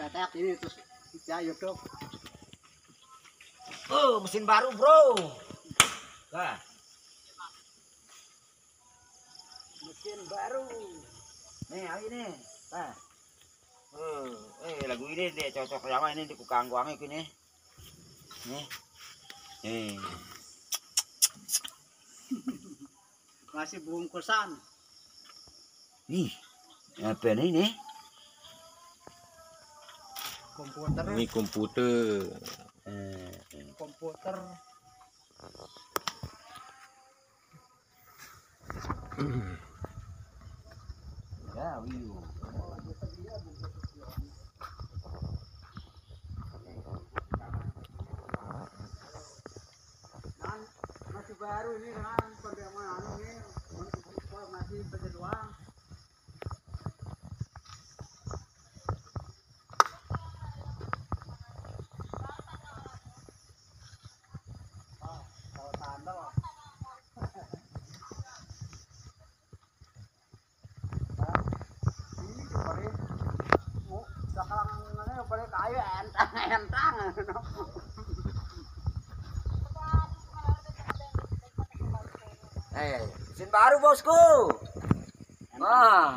tetek ini terus jayo dok Oh, mesin baru, Bro. Nah, mesin baru nih, hari ini. Nah. Oh, eh lagu ini dia cocok sama ini di kukang kuangnya ini. Nih. Nih. masih bungkusan Nih. Apa nih ini? Komputer Ini komputer. Eh, eh. komputer Ya, wiu. masih baru ini kan entang entang Eh, mesin baru, Bosku. Nah.